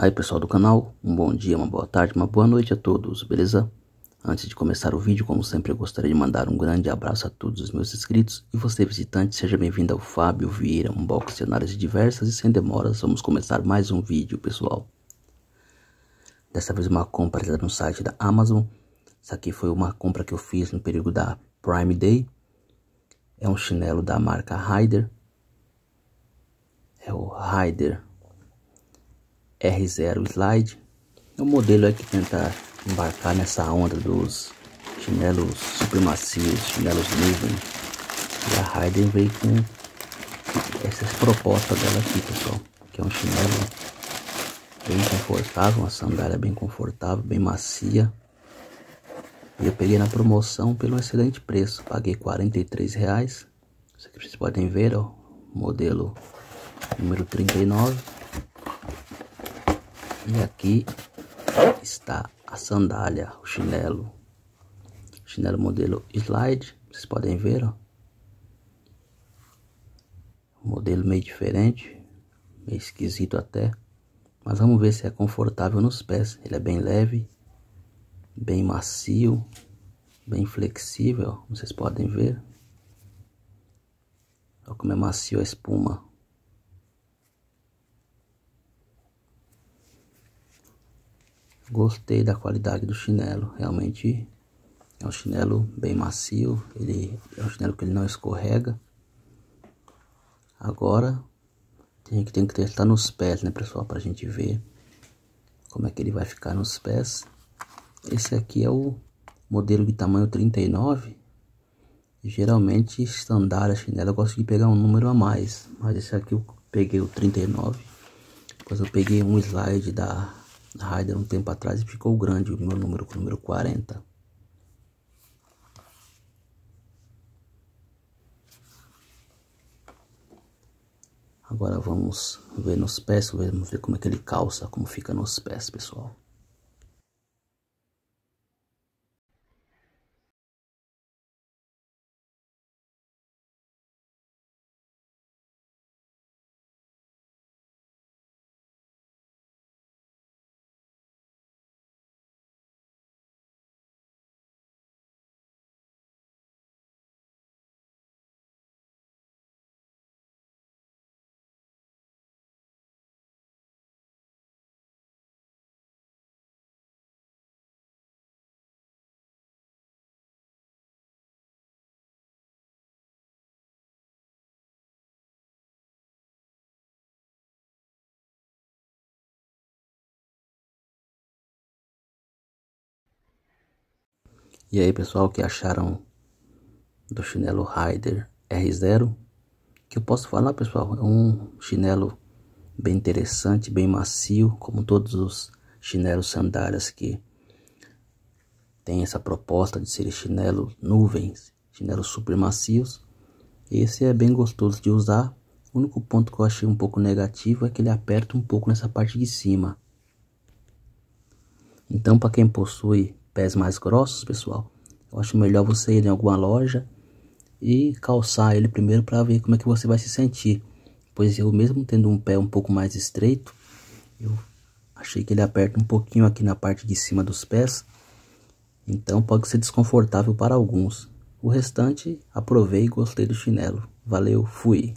Aí pessoal do canal, um bom dia, uma boa tarde, uma boa noite a todos, beleza? Antes de começar o vídeo, como sempre, eu gostaria de mandar um grande abraço a todos os meus inscritos e você visitante, seja bem-vindo ao Fábio Vieira, um box de análises diversas e sem demoras, vamos começar mais um vídeo, pessoal. Dessa vez uma compra no site da Amazon, essa aqui foi uma compra que eu fiz no período da Prime Day, é um chinelo da marca Ryder, é o Ryder R0 Slide. O modelo é que tenta embarcar nessa onda dos chinelos super macios, chinelos nuvem. E a Raiden veio com essas propostas dela aqui, pessoal. Que é um chinelo bem confortável, uma sandália bem confortável, bem macia. E eu peguei na promoção pelo excelente preço. Paguei 43 reais. Isso aqui vocês podem ver, ó. Modelo número 39. E aqui está a sandália, o chinelo. Chinelo modelo slide, vocês podem ver, ó. modelo meio diferente, meio esquisito até. Mas vamos ver se é confortável nos pés. Ele é bem leve, bem macio, bem flexível, vocês podem ver. Olha como é macio a espuma. Gostei da qualidade do chinelo, realmente é um chinelo bem macio, ele é um chinelo que ele não escorrega. Agora tem que, tem que testar nos pés, né pessoal, pra gente ver como é que ele vai ficar nos pés. Esse aqui é o modelo de tamanho 39. Geralmente sandália, chinelo, eu gosto de pegar um número a mais, mas esse aqui eu peguei o 39. Depois eu peguei um slide da Raider um tempo atrás e ficou grande o meu número o número 40. Agora vamos ver nos pés, vamos ver como é que ele calça, como fica nos pés, pessoal. E aí pessoal, o que acharam do chinelo Rider R0? Que eu posso falar pessoal, é um chinelo bem interessante, bem macio, como todos os chinelos sandálias que tem essa proposta de ser chinelo nuvens, chinelos super macios. Esse é bem gostoso de usar. O único ponto que eu achei um pouco negativo é que ele aperta um pouco nessa parte de cima. Então, para quem possui pés mais grossos, pessoal, eu acho melhor você ir em alguma loja e calçar ele primeiro para ver como é que você vai se sentir. Pois eu mesmo tendo um pé um pouco mais estreito, eu achei que ele aperta um pouquinho aqui na parte de cima dos pés. Então pode ser desconfortável para alguns. O restante, aprovei e gostei do chinelo. Valeu, fui!